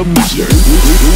the master.